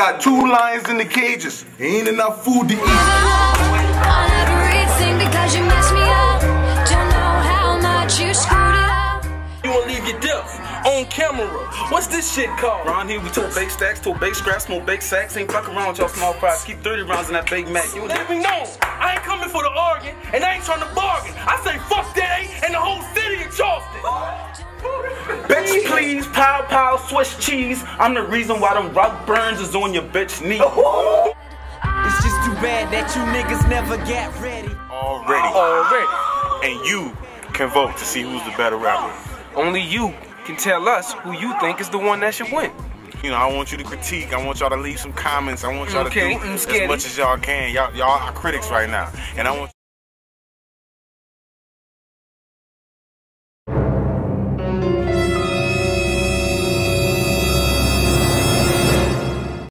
Got two lions in the cages. Ain't enough food to eat. I'll never eat sing because you messed me up. Don't know how much you screwed it up. You wanna leave your death on camera. What's this shit called? Around here, we told bake stacks, told bake scraps, smoke bake sacks. Ain't fucking around with y'all small fries. Keep 30 rounds in that Big Mac. You Let me know. I ain't coming for the arguing, and I ain't trying to bargain. I say fuck that ain't Bitch, please, pow pow, Swiss cheese. I'm the reason why them rock burns is on your bitch knee. It's just too bad that you niggas never get ready. already. Already. And you can vote to see who's the better rapper. Only you can tell us who you think is the one that should win. You know, I want you to critique. I want y'all to leave some comments. I want y'all Okay, to do as much as y'all can. Y'all, y'all are critics right now, and I want.